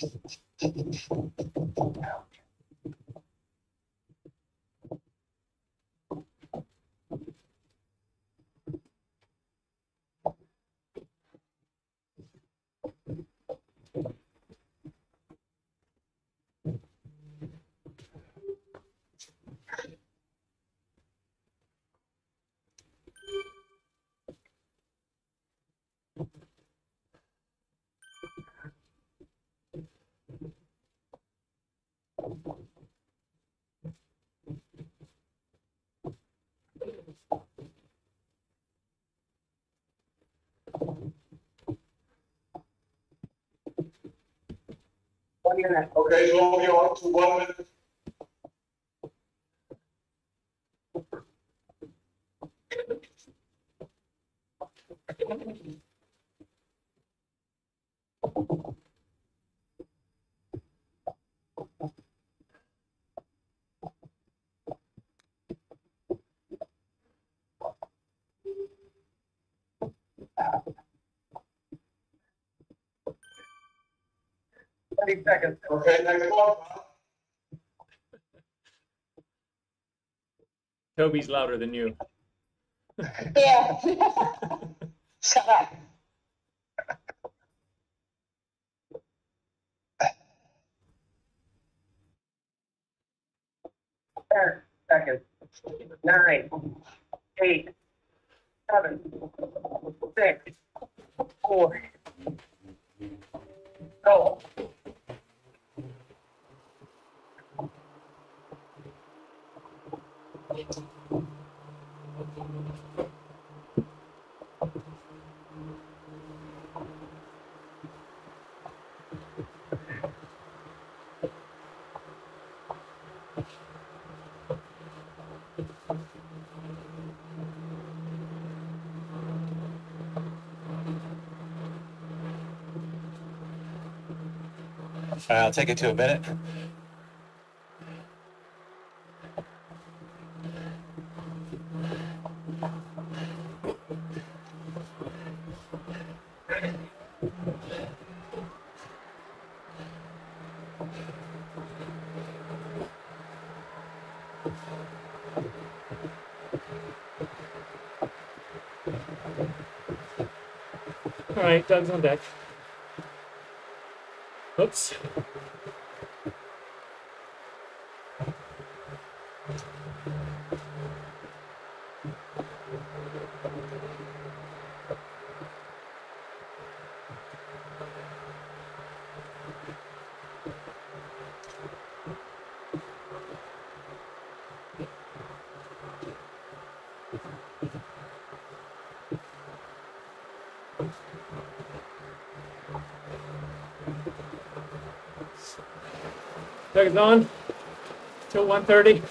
One minute. Okay, moving on to one minute. Thirty seconds. Okay, next one. Toby's louder than you. Yeah. Shut up. Ten seconds. Nine, I'll take it to a minute. Right, Doug's on deck. Oops. Doug is on till 1:30.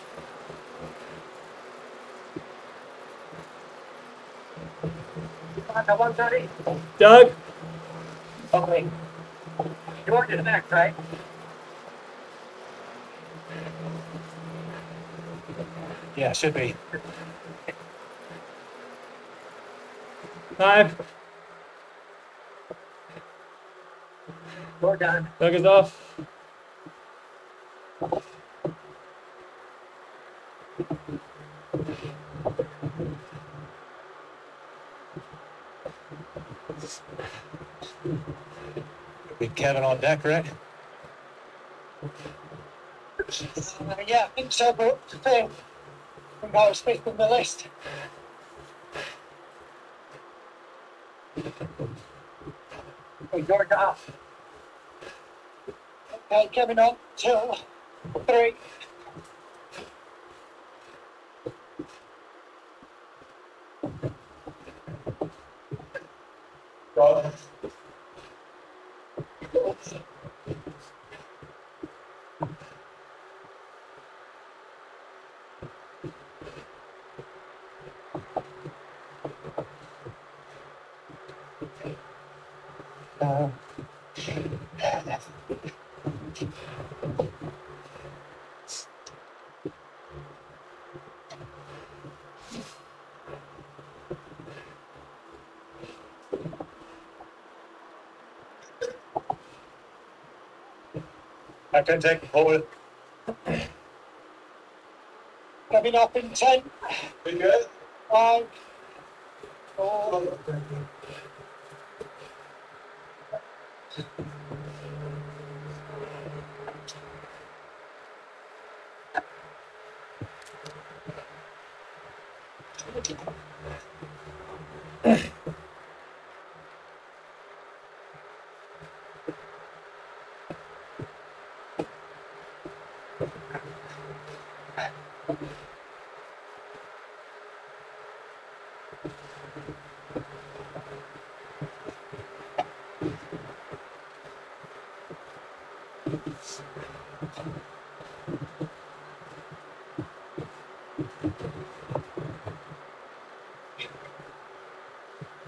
On to one thirty. Doug, Okay. George is next, right? Yeah, should be. five. You're done. Doug is off. Big Kevin on deck, right? Uh, yeah, I think so, but I think I was fifth on the list. Okay, George off. Okay, Kevin on two, three. Done. Uh, I couldn't take, it. Coming up in ten, We good? five, four,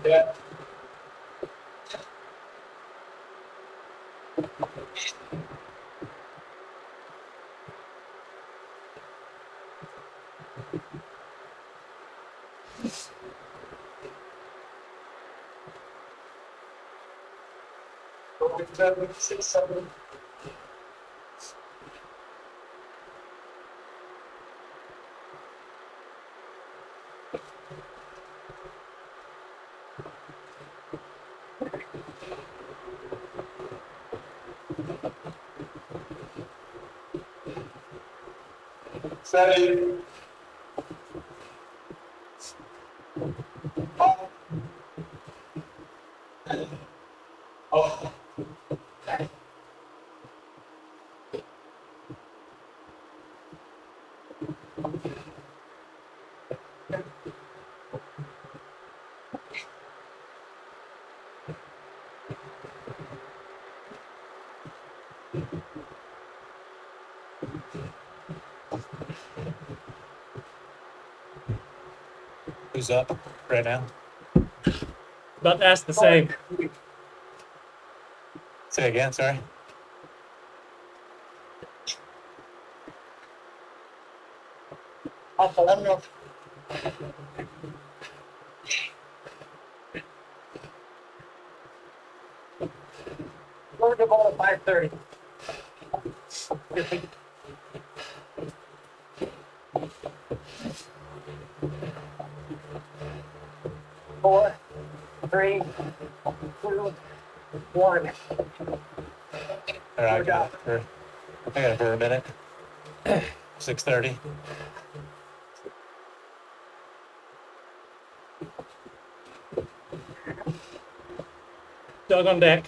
Yeah. Seven, who's up right now. About to ask the same. Say again, sorry. I don't know. We're about 5.30. one. All right, I got for, I got it for a minute. Six thirty. Doug on deck.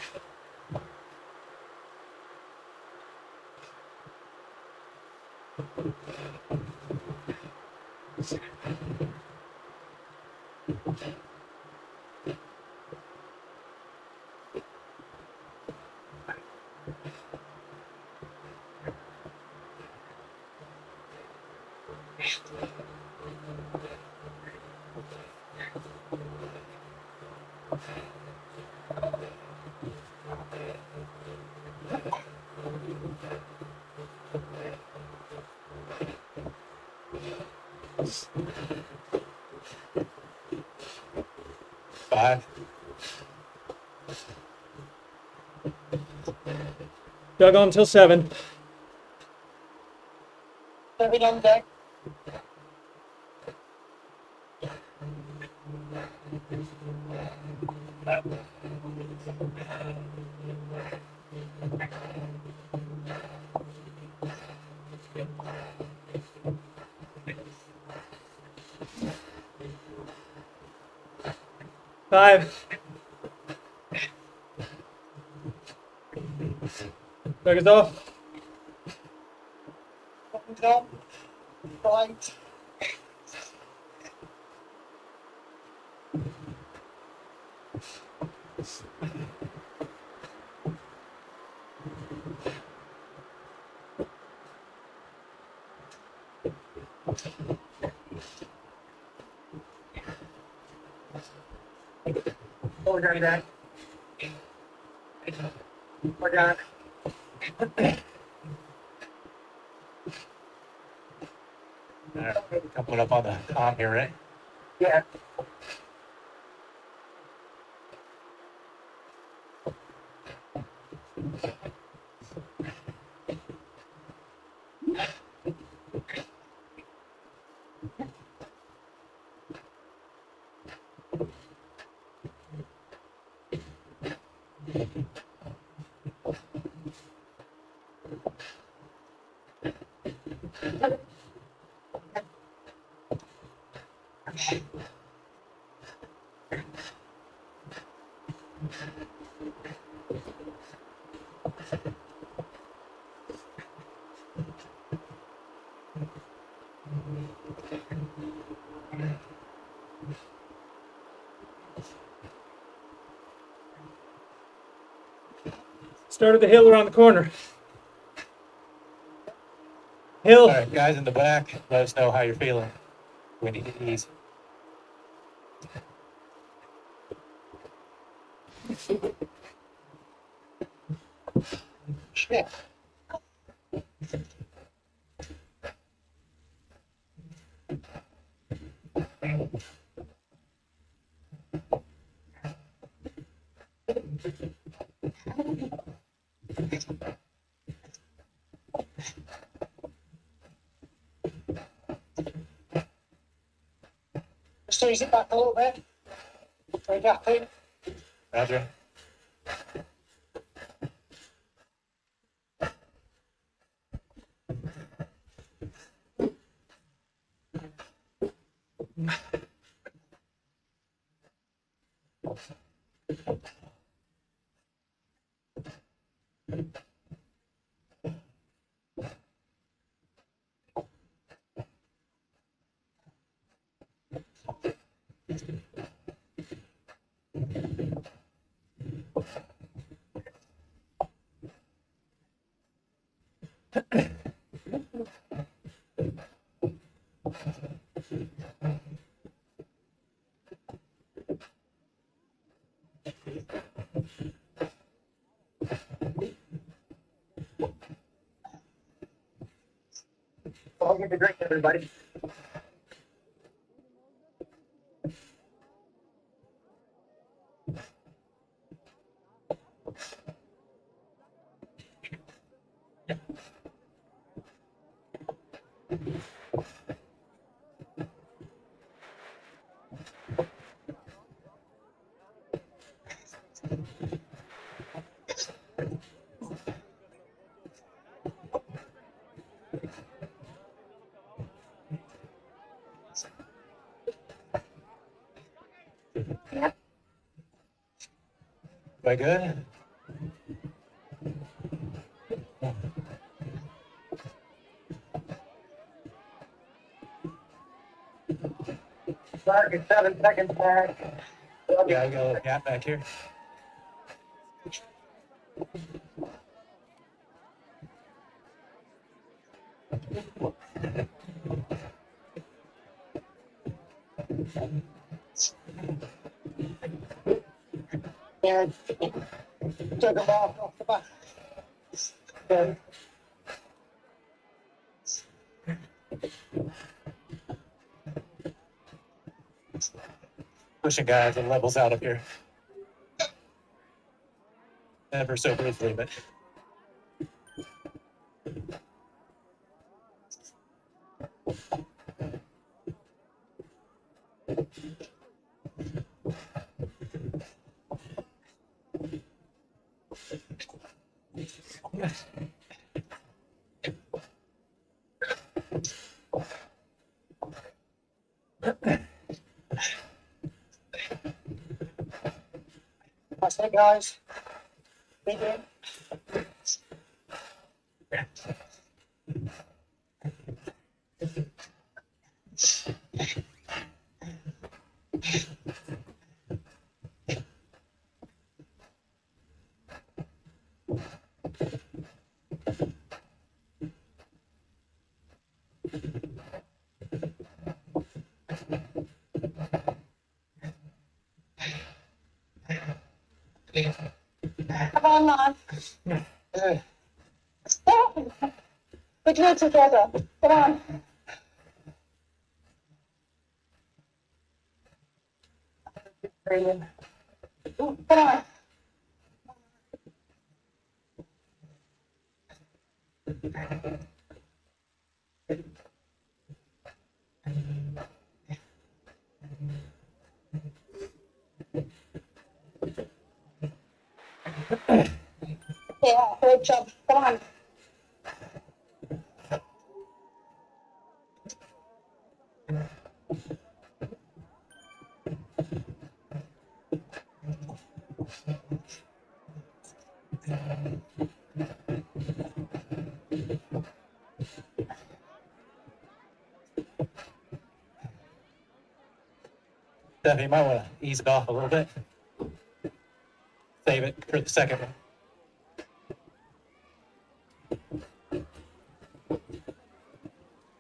Five. Doug on till. Seven on deck. Five. Doug is off. Thumbs up. Right. We're done that. Oh, We're done. All right, I'll put up on the com here, right? Yeah. Start of the hill around the corner. Hill. All right, guys in the back, let us know how you're feeling. We need to ease. Shit. Ease it back a little bit. Very happy. Roger. I'll give a drink, everybody. Everybody good? Mark, seven seconds back. Yeah, I got a little gap back here. Took off the back. Pushing guys and levels out of here. Never so briefly, but that's it, guys. Big in. Come on, Mom. Uh, We do it together. Come on. Brilliant. Come on. Yeah, good job. Come on. Steph, you might want to ease it off a little bit. Save it for the second one.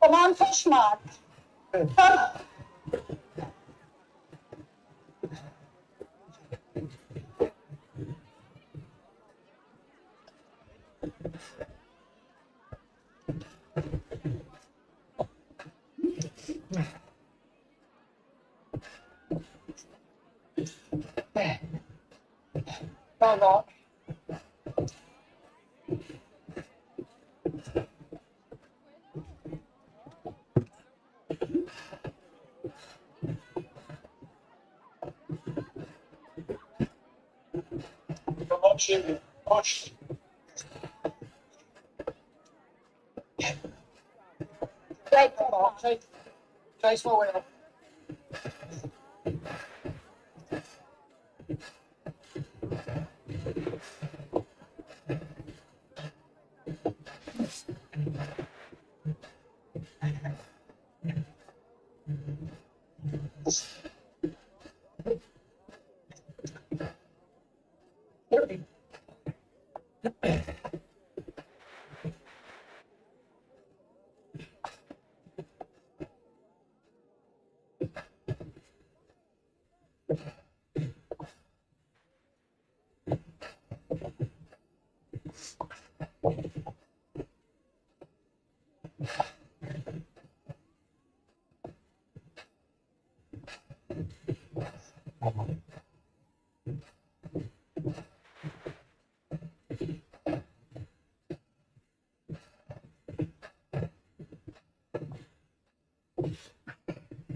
Come on, fish mark. Come. Hold on. Come on, Jimmy. Push. Right, Come on, take, chase my. Come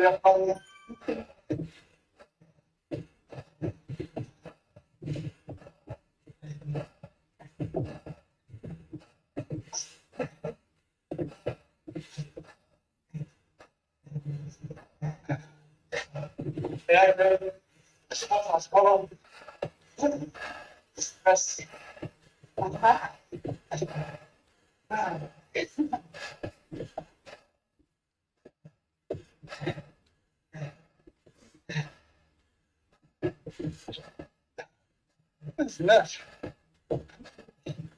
Okay, we have one. Yeah, good. Hold on. Press. It's nuts.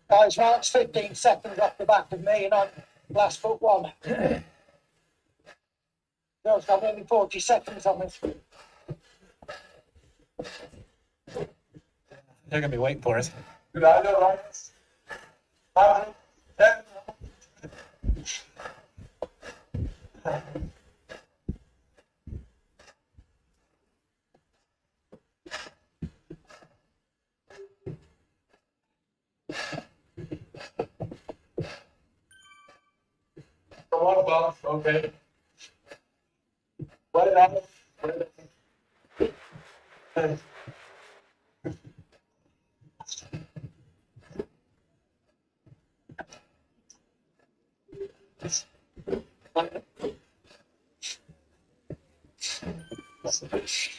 Guys, Mark's fifteen seconds off the back of me and I'm last foot one. Girls got only forty seconds on this. They're gonna be waiting for us. Good idea, right?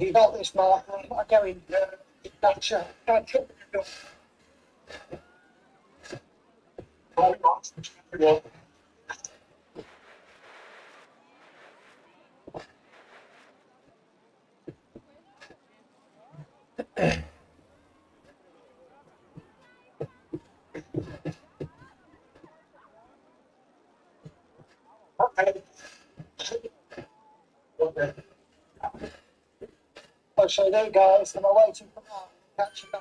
Got this, Mark? I'm going, uh, gotcha, gotcha. Oh, box. Well, Okay. Okay. So there, guys. I waiting for Mark? Catch you.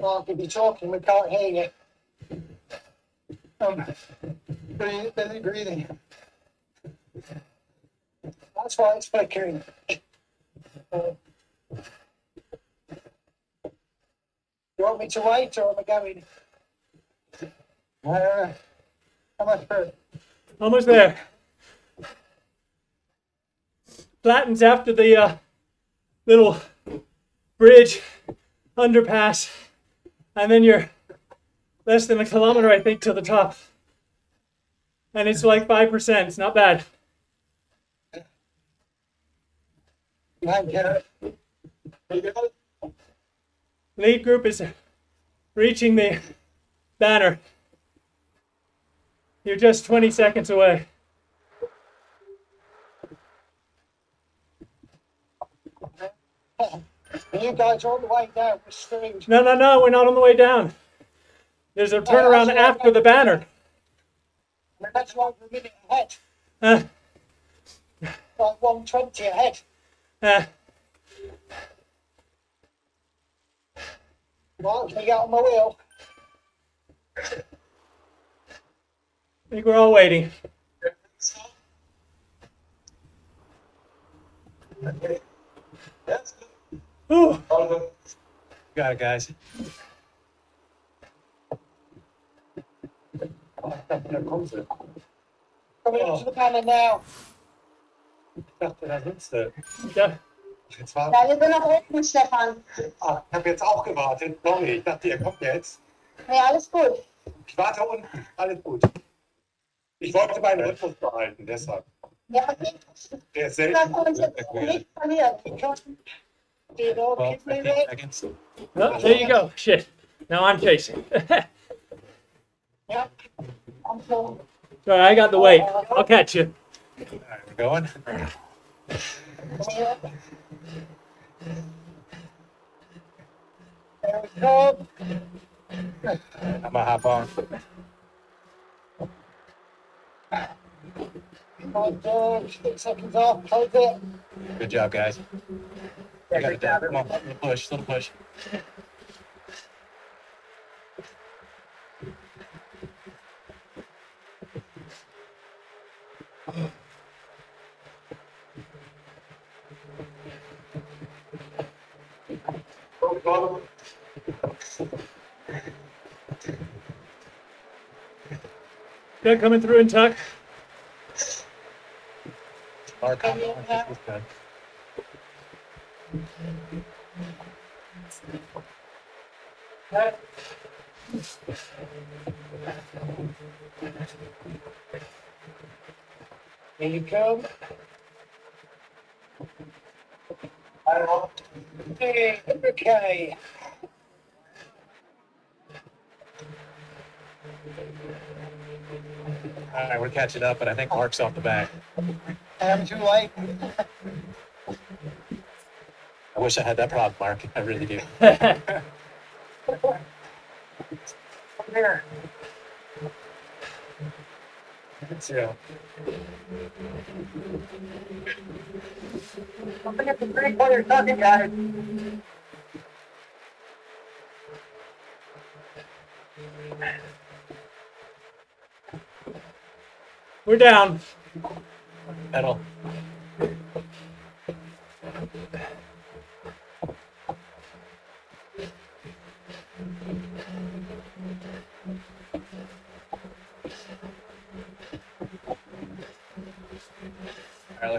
Mark, if you're talking, we can't hear you. Um, breathe, Billy breathing. Why it's flickering. Uh, you want me to wait or am I going? Uh, how much further? Almost there. Flattens after the uh, little bridge underpass, and then you're less than a kilometer, I think, to the top. And it's like 5%. It's not bad. Thank you. You? Lead group is reaching the banner. You're just 20 seconds away. You guys are all the way down the street. No, no, no, we're not on the way down. There's a turnaround after the banner. That's like a minute ahead, Uh, like 120 ahead. Uh, you get on my wheel? I think we're all waiting. Okay. That's good. Ooh, Got it, guys. Da kommt sie. Coming into the banner now. Ich dachte, da sitzt sie. ja, Jetzt war, Da wir sind noch oben, Stefan. ah, ich habe jetzt auch gewartet. Sorry, ich dachte, ihr kommt jetzt. Nee, alles gut. Ich warte unten. Alles gut. Ich wollte meinen Rhythmus behalten, deshalb. Ja, okay. Der ist selten. können wir jetzt nicht verlieren. Know, Well, keep me 15 there? seconds. oh, there you go. Shit. Now I'm chasing. Yeah. I'm so. Sorry, I got the weight. I'll catch you. All right, we're going. There we go. I'm gonna hop on. Off, it. Good job, guys. You got it down. Come on, little push, little push. Good coming through and tuck. Mark, hop on. This is good. Here you come. I don't know. Hey, okay. All right, we're catching up, but I think Mark's off the back. I'm too late. I wish I had that problem, Mark. I really do. Come here. Yeah. I'm gonna get the three quarter talking, guys. We're down. Pedal.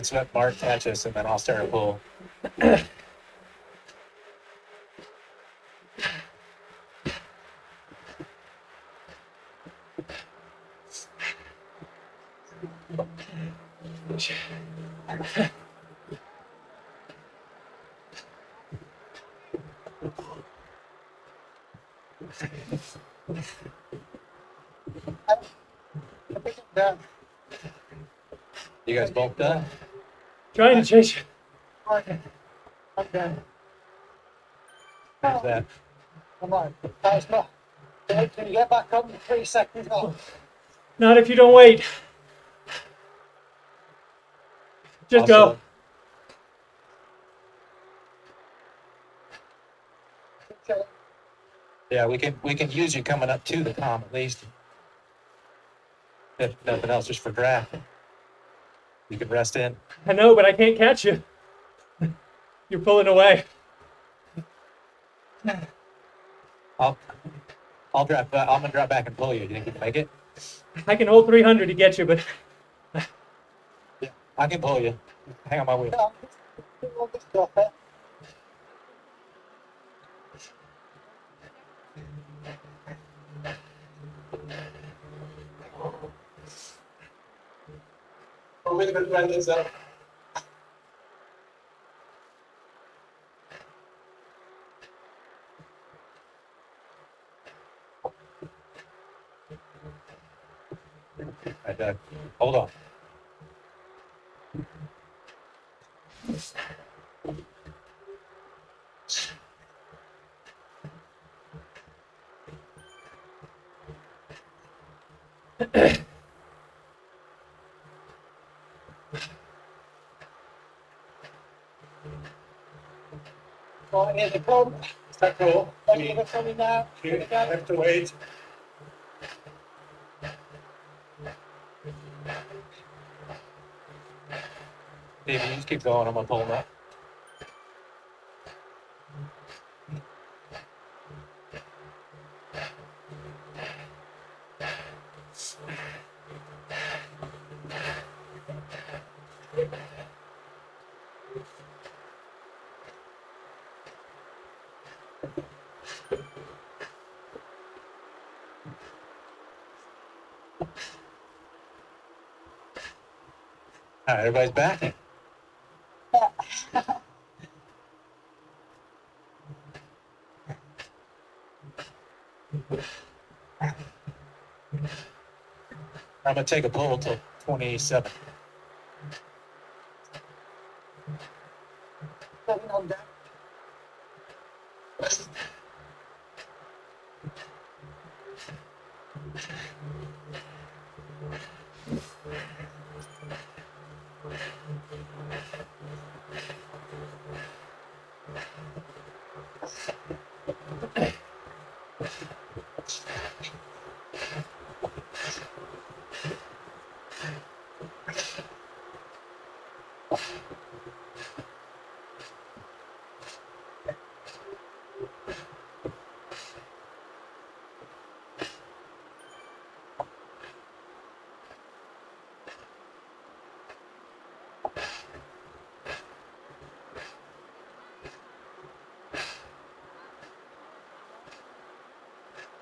let's let Mark catch us and then I'll start a pull. You guys both done? Trying to chase you. Fine. I'm done. How's that? Come on. That's my. Can you get back up in three seconds? Oh, Not if you don't wait. Just go. Okay. Yeah, we can, we can use you coming up to the tom at least. If nothing else, just for draft. You can rest in. I know, but I can't catch you. You're pulling away. I'll, I'll drop, ba- I'm gonna drop back and pull you. Do you think you can make it? I can hold 300 to get you, but yeah, I can pull you. Hang on my wheel. Really gonna run this up. Right. Hold on. Here they come. Is that cool? Are you gonna now? You have to wait. David, you just keep going. I'm gonna pull him up. Everybody's back. I'm gonna take a poll till 27.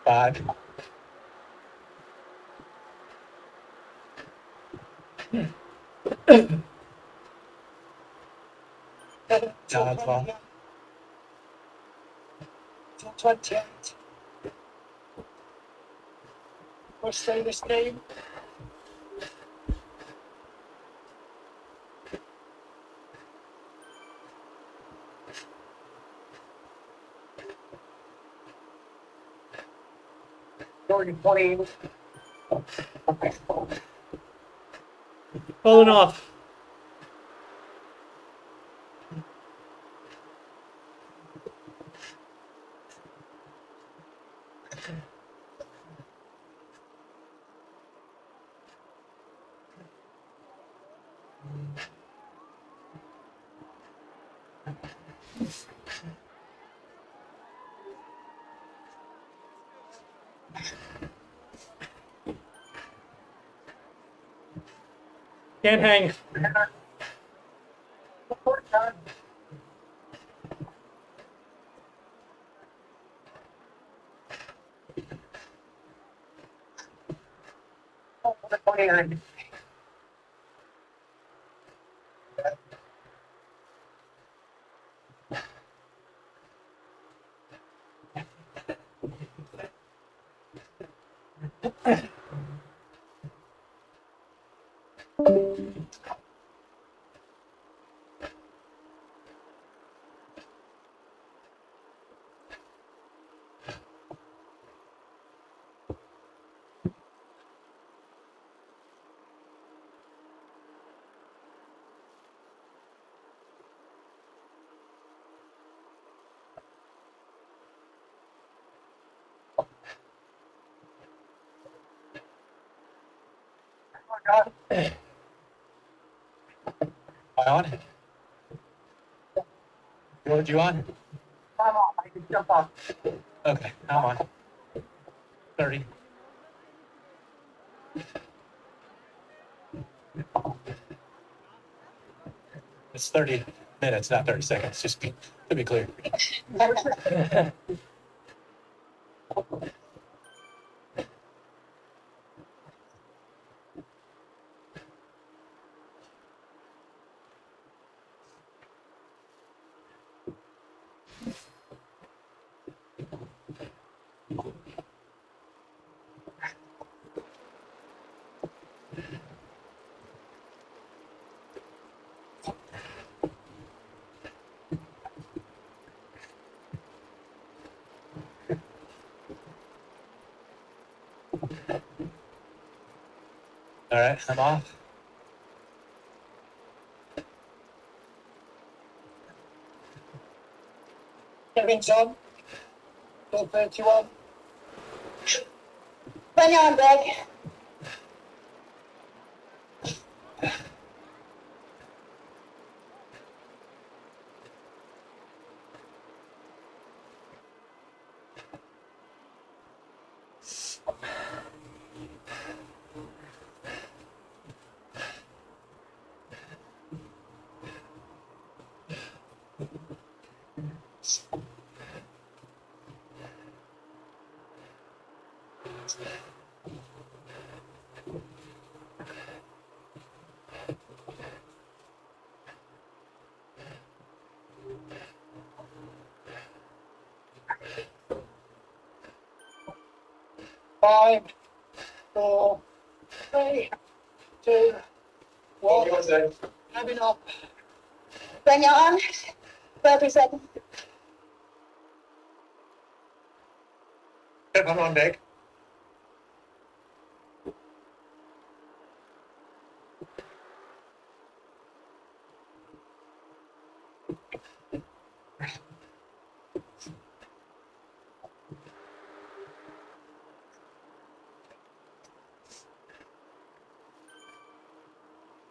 Five. No, that's fine. Till twenty-eight. We'll stay Can't hang. Twenty-nine. Am I on? George, you on? I'm off. I can jump off. Okay, I'm on. Thirty. It's thirty minutes, not thirty seconds, just be, to be clear. Right, I'm off. Kevin's on. Bill 31. When you're on break. Five, one. that? Having up. When you're on, 30 seconds. Yep, on deck.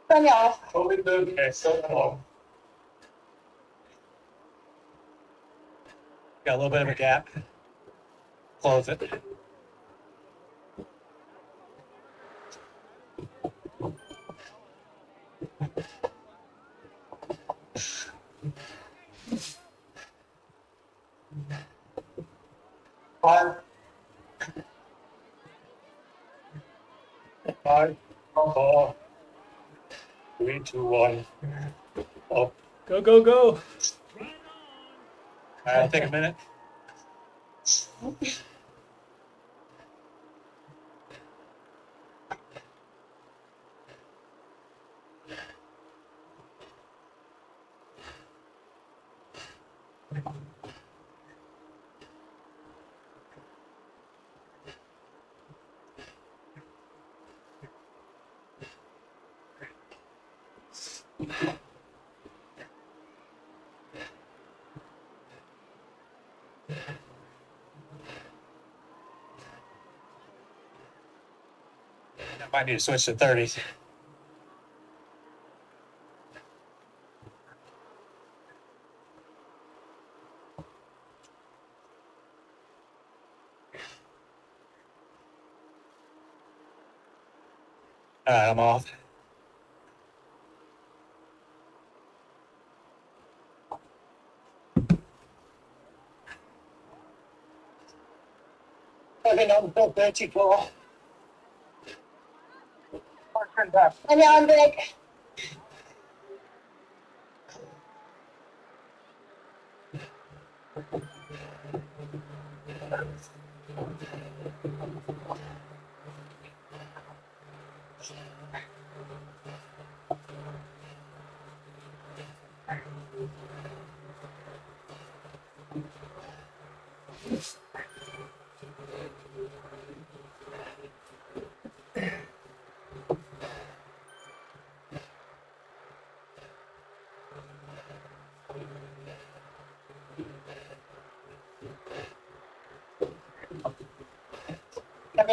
When you're okay, so I'm on. Got a little bit of a gap. Close it. Five. Five, four, three, two, one. Up. Go, go, I'll take a minute. I might need to switch to thirties. All right, I'm off. Kevin on Bill 34. Turn back. When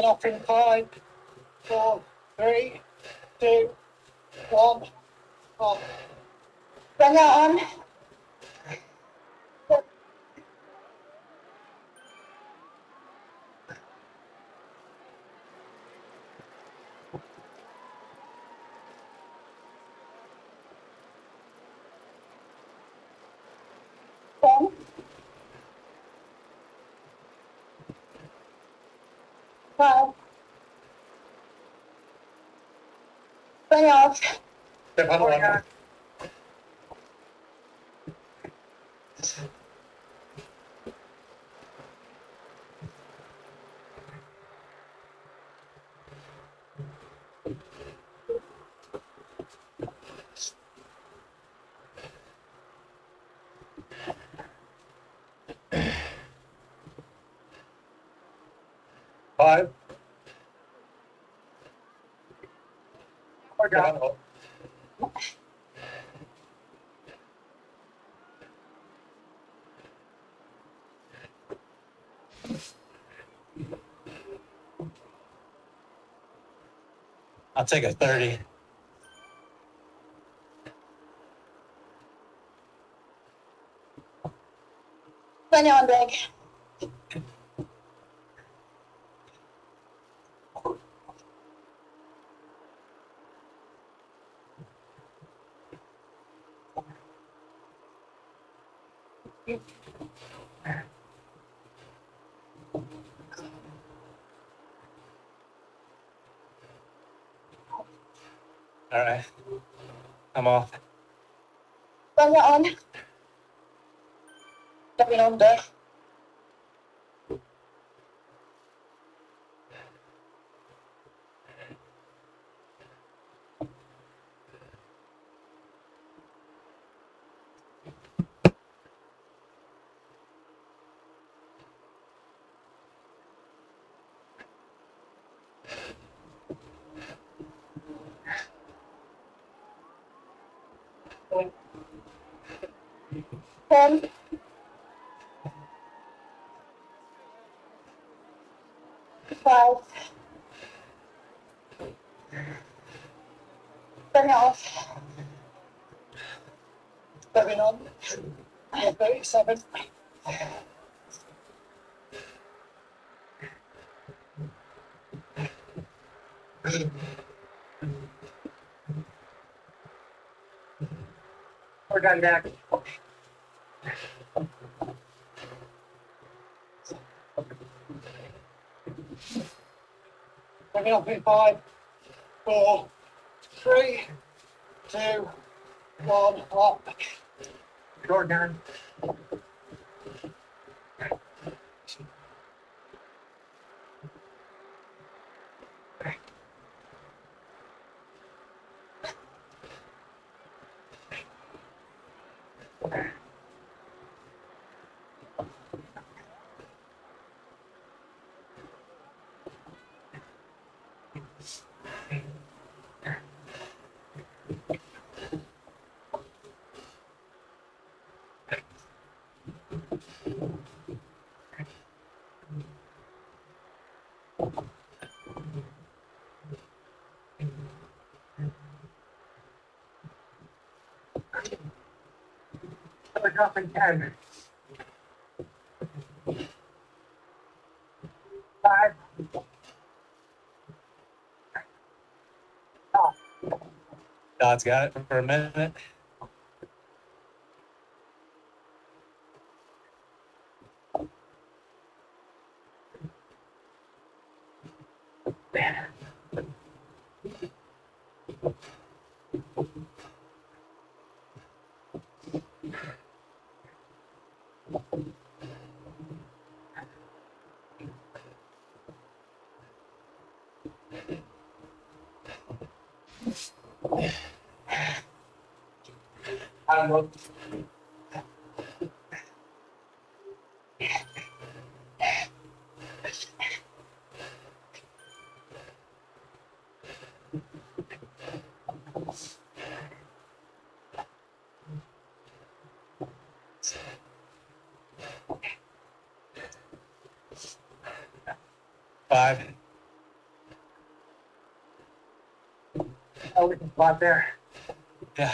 Coming off in five, four, three, two, one, off. Bring it on. Ten. Five. Bring it off. Step on. Five. We're done. I'll take a 30. Bring it on, Greg. All right. I'm off. It on. Under. Ten. Five. It off. Coming on. Yeah, Thirty-seven. We're done next. Coming up in five, four, three, two, one, up. You're done. We're dropping ten. Five. God's got it for a minute. Hand up. five. Oh, there. can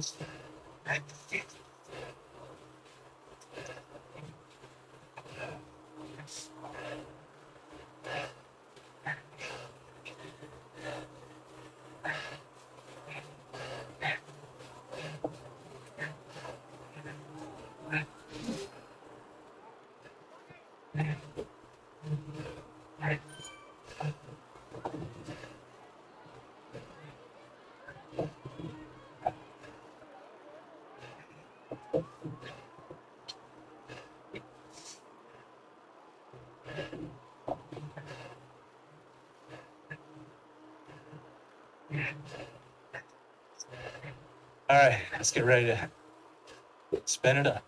spot there. Yeah. All right, let's get ready to spin it up.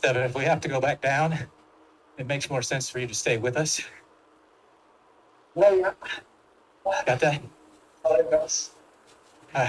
Devin, if we have to go back down, it makes more sense for you to stay with us. Yeah, yeah. Got that? Oh, it goes. All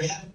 Yeah.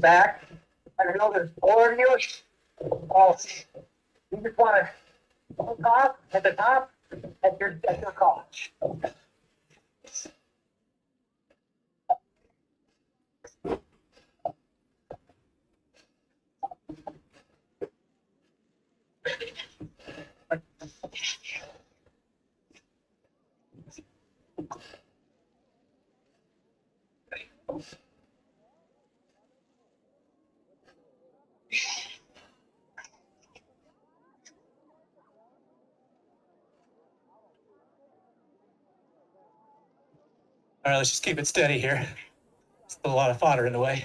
Back. I know there's four of you. Oh, you just wanna look off at the top at your at your college. All right, let's just keep it steady here. Still a lot of fodder in the way.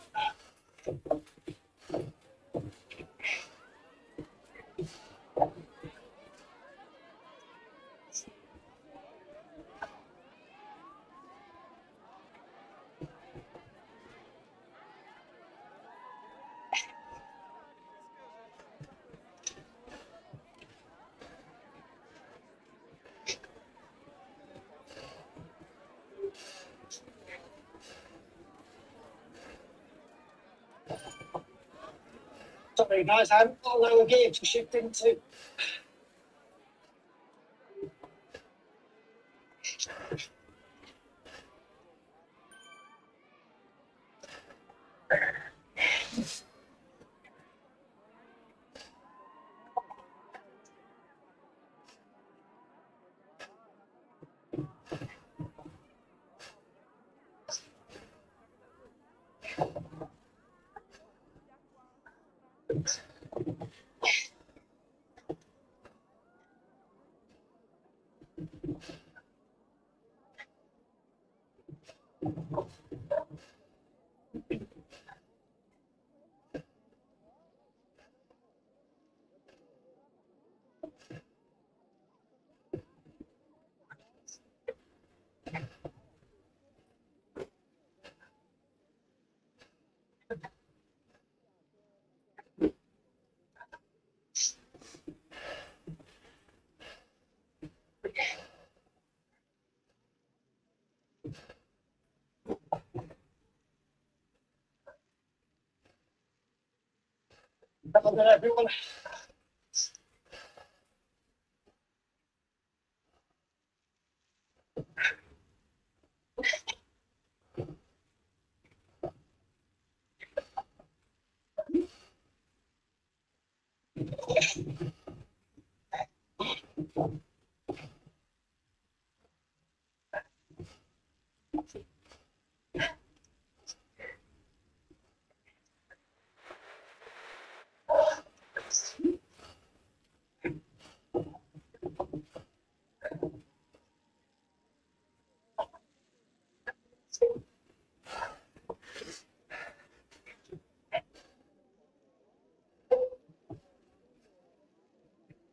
Guys, I haven't got a lower gear to shift into. There, everyone.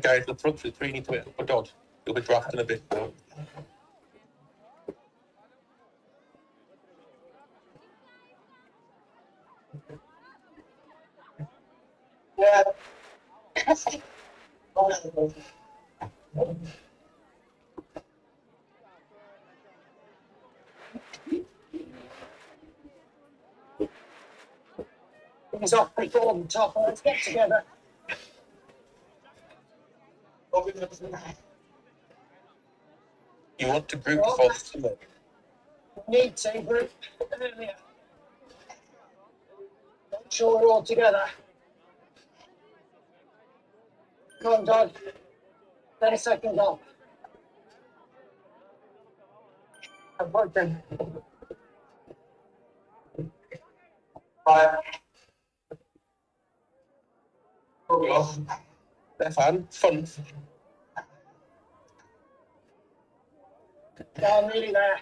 Guys, the front is need to it. Put on. You'll be drafting a bit now. Yeah. Things off before the top, let's get together. You want to group before the summit. Need to group earlier. Make sure we're all together. Come on, Doug. Thirty seconds off. I'm working. Five. Stefan, fun. Yeah, I'm nearly there.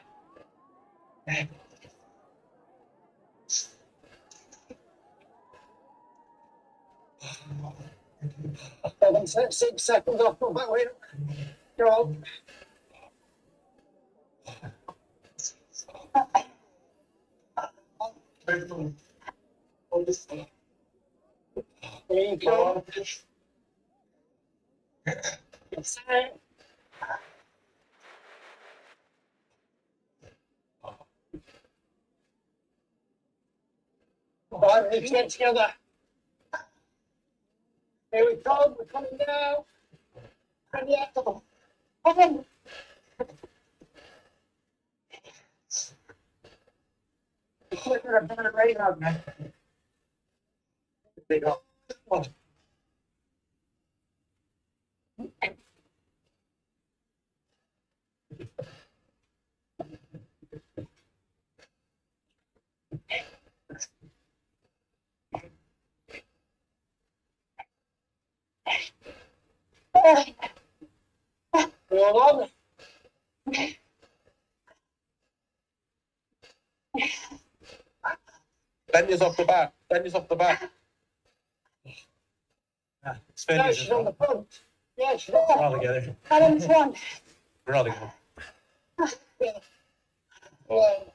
Seven, six seconds off back wheel. Go on. There you go. Right, let's get together. Here we come, we're coming them. Come Quicker, a better radar, man. Big up. Come on. Hold off the back. Daniel's off the back. Ah, Sven Yeah, she's on the front. Yeah, she's We're on all together. Adam's one. We're all together. the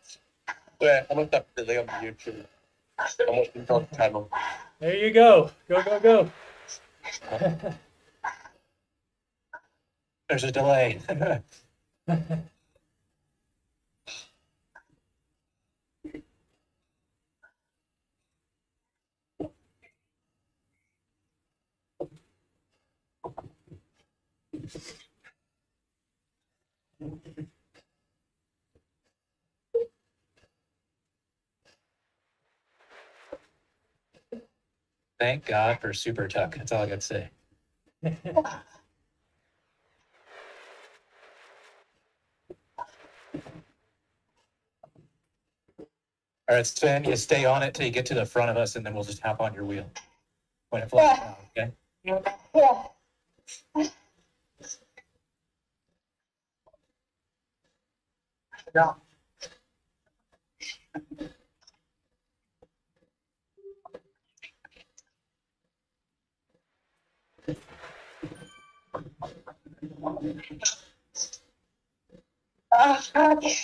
Yeah, I'm gonna delay on YouTube. I'm watching Doug's channel. There you go. Go, go, go. There's a delay. Thank God for Super Tuck. That's all I got to say. All right, Sven, you stay on it till you get to the front of us, and then we'll just hop on your wheel when it flies down. Okay. Yeah. Yeah. Ah, okay.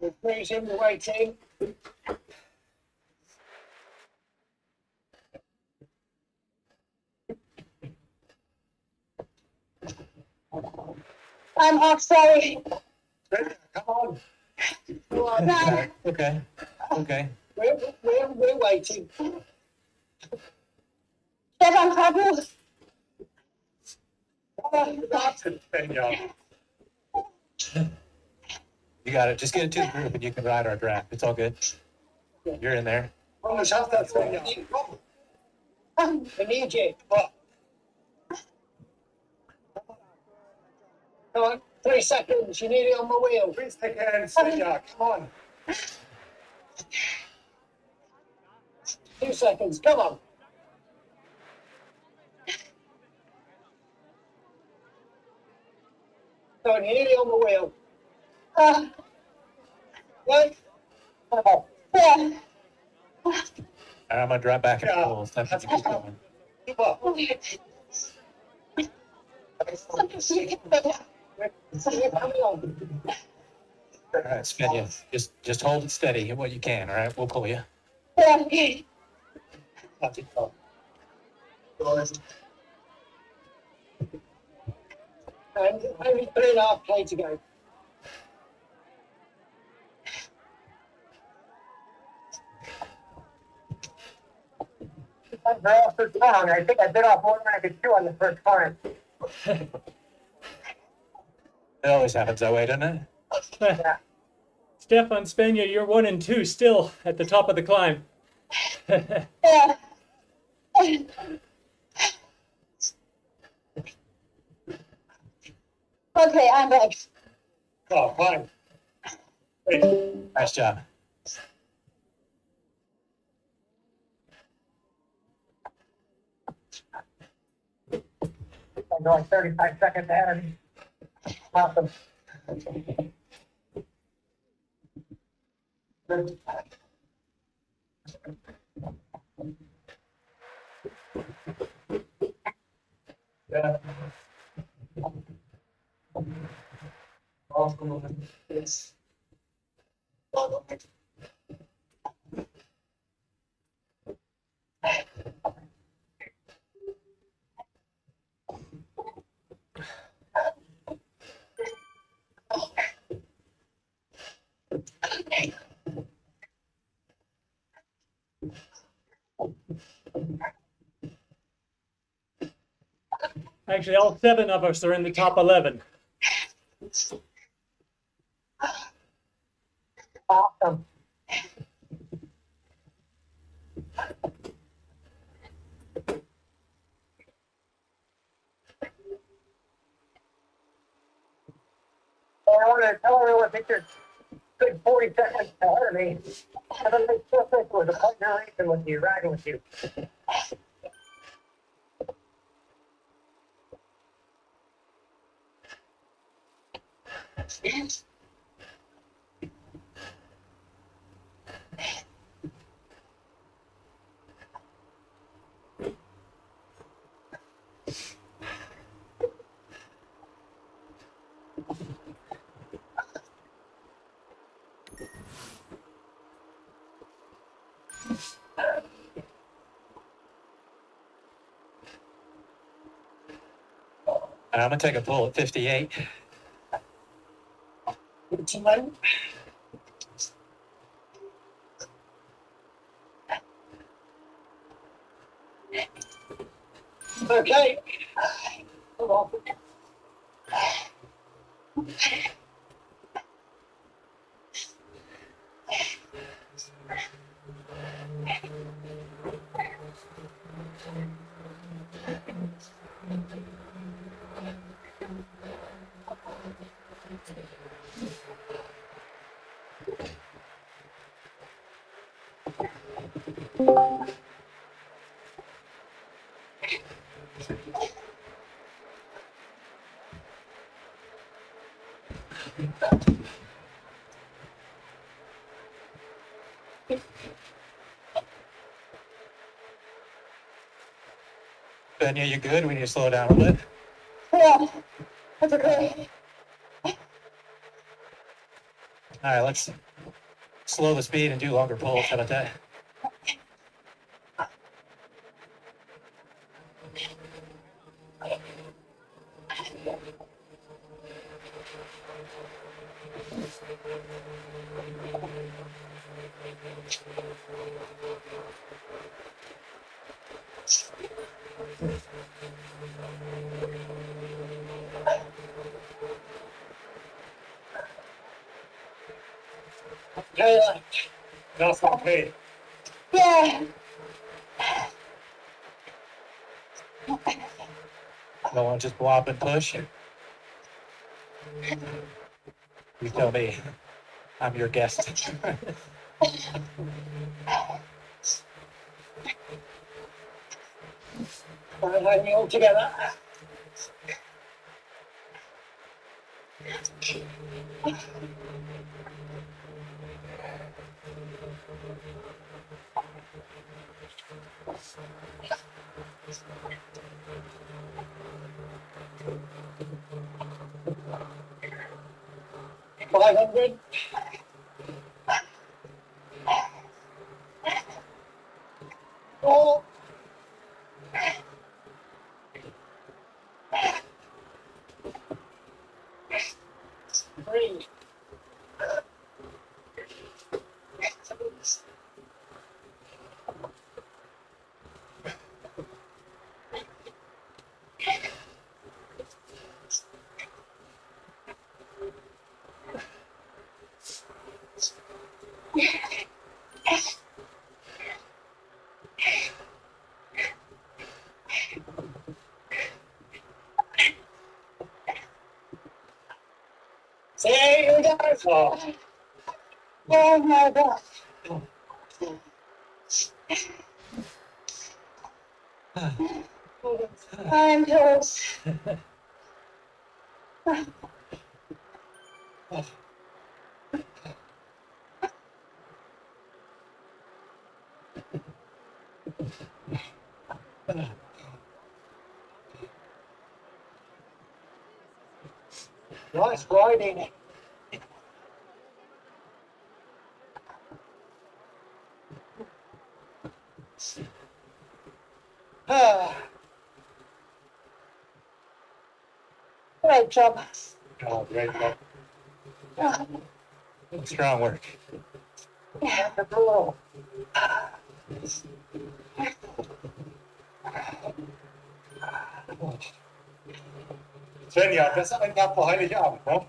We're freezing, we're waiting. I'm off, sorry. Come on. Come on. No. Okay. Okay. We're, we're, we're waiting. Stefan, Pablo. Nonsense, Spaniard. You got it. Just get into the group and you can ride our draft. It's all good. You're in there. Oh, Vamos, how's that, thing Spaniard? I need you. What? Come on, three seconds. You need it on my wheel. Please take hands, Spaniard, come on. Two seconds. Come on. Come on, you need it on the wheel. I'm gonna drop back Yeah. pool. It's time to keep going. All right, you. Just just hold it steady what you can. All right, we'll pull you. And only three and a half K to go. I'm off so long. I think I bit off more than I could chew on the first time. It always happens that way, doesn't it? Yeah. Stefan Spena, you're one and two still at the top of the climb. Yeah. Okay, I'm back. Oh, fine. Hey, Nice job. I'm going 35 seconds ahead of me. Awesome. yeah. Awesome. Yes. Actually, all seven of us are in the top 11. Awesome. I want to tell everyone that you're good 40 seconds ahead of me. I don't think so it was a pleasure racing with you, riding with you. All right, I'm gonna take a pull at 58. Tonight. Okay. Benya, you good? We need to slow down a bit. Yeah. That's okay. All right, let's slow the speed and do longer pulls. How about that? Blop and push. You tell me. I'm your guest. All together. Five hundred. Four. Three. Say guys. Oh. Oh my God. I'm close. Nice riding. Ah, Great job. Oh, great job. Strong work. that's a little. Svenja, das ist ein Tag Heiligabend, ne?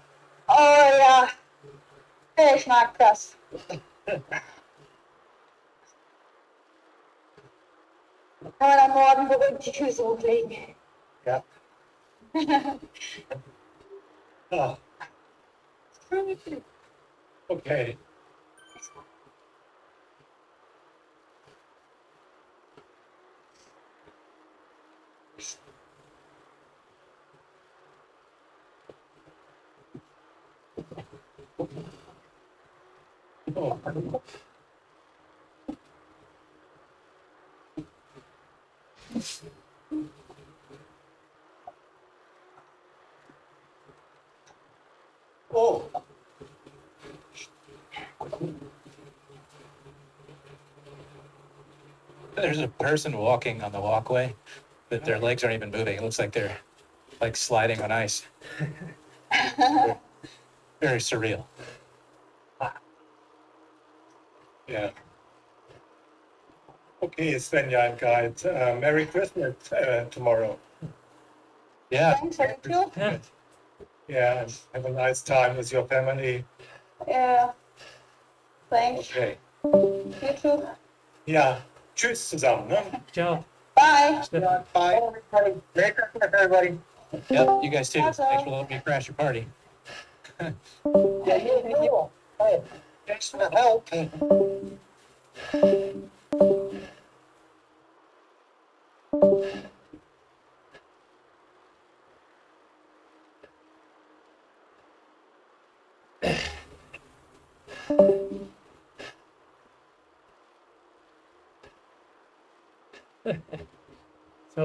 Oh ja. Ich mag das. Kann man am Morgen beruhigt die Füße hochlegen. Ja. Ah. Okay. Oh. Oh. There's a person walking on the walkway, but their legs aren't even moving. It looks like they're like sliding on ice. Very surreal. Yeah. Okay, Svenja and guide. Uh, Merry Christmas uh, tomorrow. Yeah. Thanks for the too. Yeah. Yeah, and have a nice time with your family. Yeah. Thanks. Okay. You too. Ja, tschüss zusammen. Ne? Ciao. Bye. Yeah, bye, everybody. Merry Christmas, everybody. Yep. You guys too. That's all. Thanks for letting me crash your party. Yeah, you, you. Hey, thanks for the help.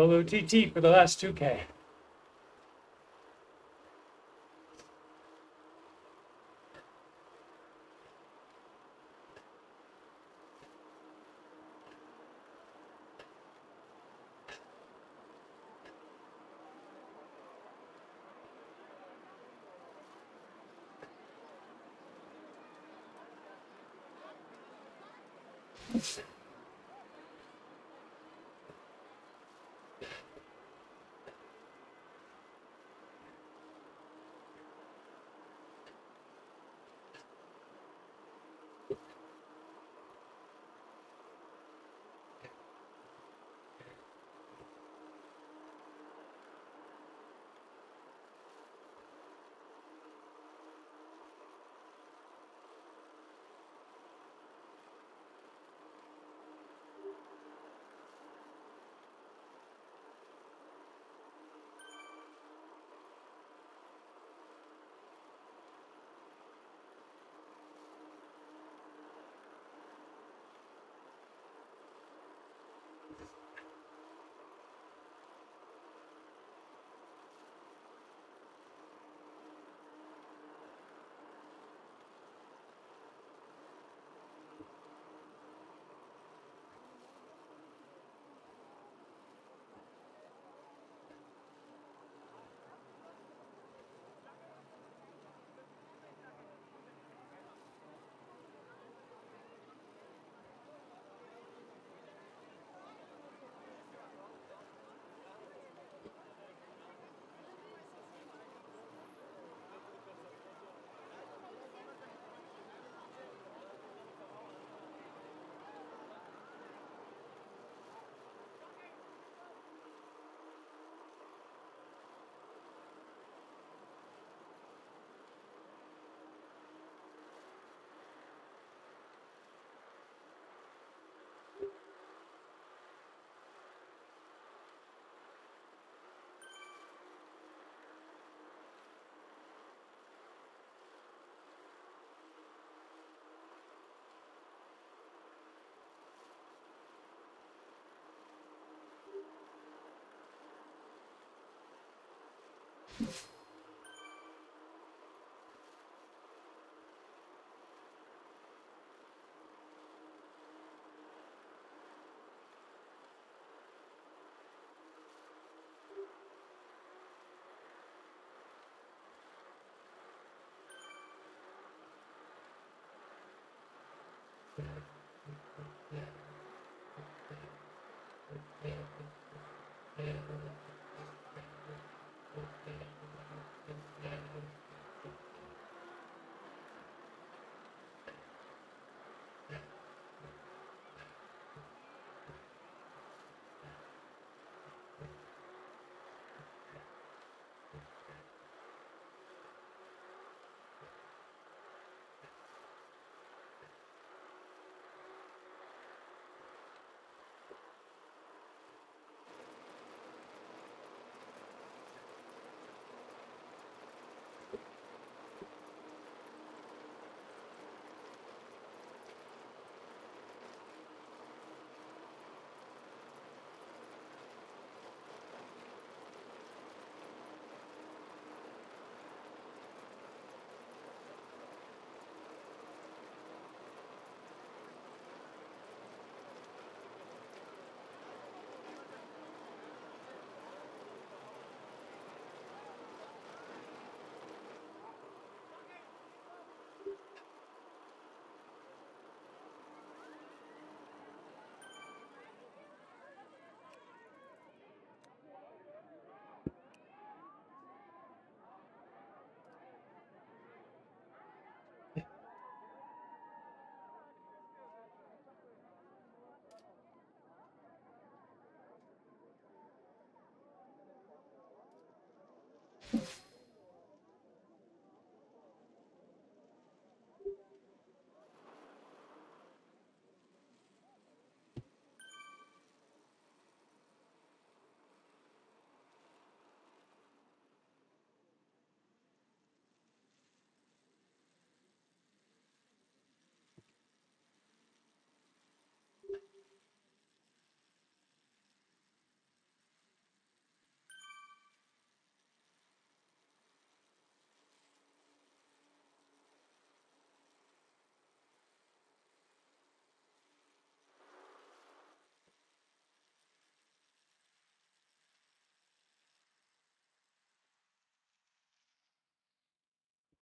Solo TT for the last 2K. Yeah.